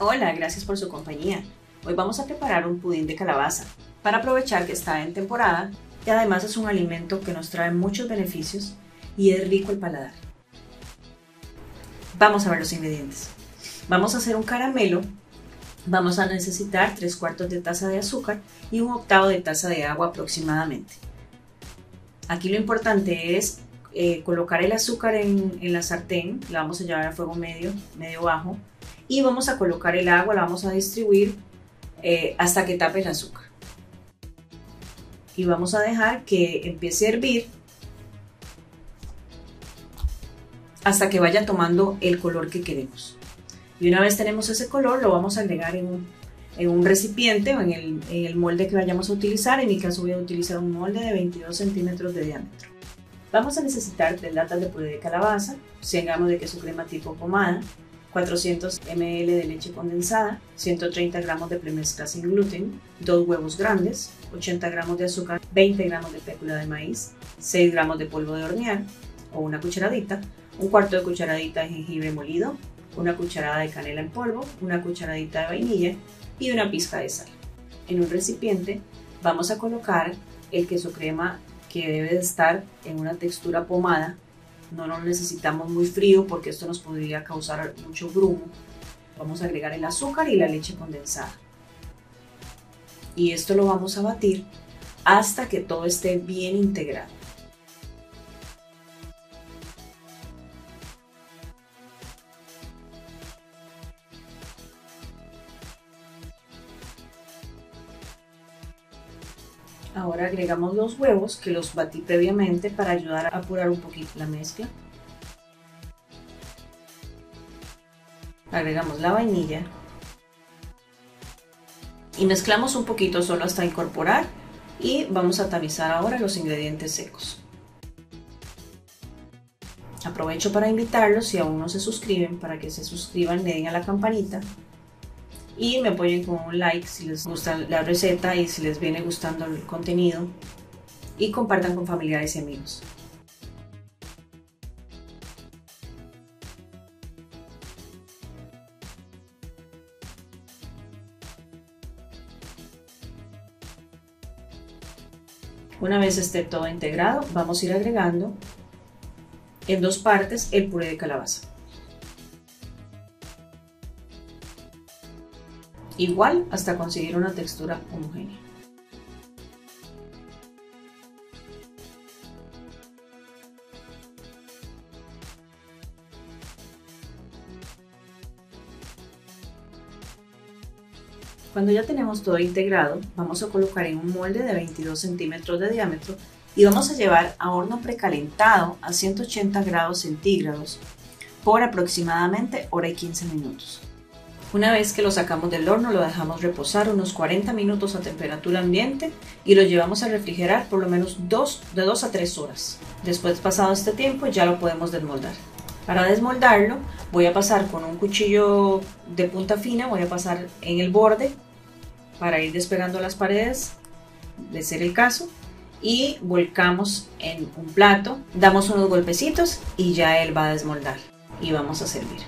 Hola, gracias por su compañía. Hoy vamos a preparar un pudín de calabaza para aprovechar que está en temporada y además es un alimento que nos trae muchos beneficios y es rico el paladar. Vamos a ver los ingredientes. Vamos a hacer un caramelo. Vamos a necesitar 3 cuartos de taza de azúcar y un octavo de taza de agua aproximadamente. Aquí lo importante es eh, colocar el azúcar en, en, la sartén, la vamos a llevar a fuego medio, medio bajo, y vamos a colocar el agua, la vamos a distribuir eh, hasta que tape el azúcar. Y vamos a dejar que empiece a hervir hasta que vaya tomando el color que queremos. Y una vez tenemos ese color, lo vamos a agregar en un, en un recipiente o en el, molde que vayamos a utilizar. En mi caso voy a utilizar un molde de 22 centímetros de diámetro. Vamos a necesitar 3 latas de puré de calabaza, 100 gramos de queso crema tipo pomada, 400 ml de leche condensada, 130 gramos de premezcla sin gluten, 2 huevos grandes, 80 gramos de azúcar, 20 gramos de fécula de maíz, 6 gramos de polvo de hornear o una cucharadita, un cuarto de cucharadita de jengibre molido, una cucharada de canela en polvo, una cucharadita de vainilla y una pizca de sal. En un recipiente vamos a colocar el queso crema que debe de estar en una textura pomada. No lo necesitamos muy frío porque esto nos podría causar mucho grumo. Vamos a agregar el azúcar y la leche condensada. Y esto lo vamos a batir hasta que todo esté bien integrado. Ahora agregamos los huevos que los batí previamente para ayudar a apurar un poquito la mezcla. Agregamos la vainilla y mezclamos un poquito solo hasta incorporar y vamos a tamizar ahora los ingredientes secos. Aprovecho para invitarlos si aún no se suscriben para que se suscriban, le den a la campanita y me apoyen con un like si les gusta la receta y si les viene gustando el contenido y compartan con familiares y amigos. Una vez esté todo integrado, vamos a ir agregando en dos partes el puré de calabaza. Igual hasta conseguir una textura homogénea. Cuando ya tenemos todo integrado, vamos a colocar en un molde de 22 centímetros de diámetro y vamos a llevar a horno precalentado a 180 grados centígrados por aproximadamente hora y 15 minutos. Una vez que lo sacamos del horno lo dejamos reposar unos 40 minutos a temperatura ambiente y lo llevamos a refrigerar por lo menos dos, de 2 a 3 horas. Después pasado este tiempo ya lo podemos desmoldar. Para desmoldarlo voy a pasar con un cuchillo de punta fina, voy a pasar en el borde para ir despegando las paredes, de ser el caso, y volcamos en un plato, damos unos golpecitos y ya él va a desmoldar y vamos a servir.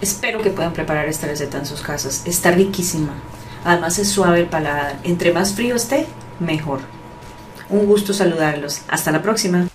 Espero que puedan preparar esta receta en sus casas. Está riquísima. Además es suave el paladar. Entre más frío esté, mejor. Un gusto saludarlos. Hasta la próxima.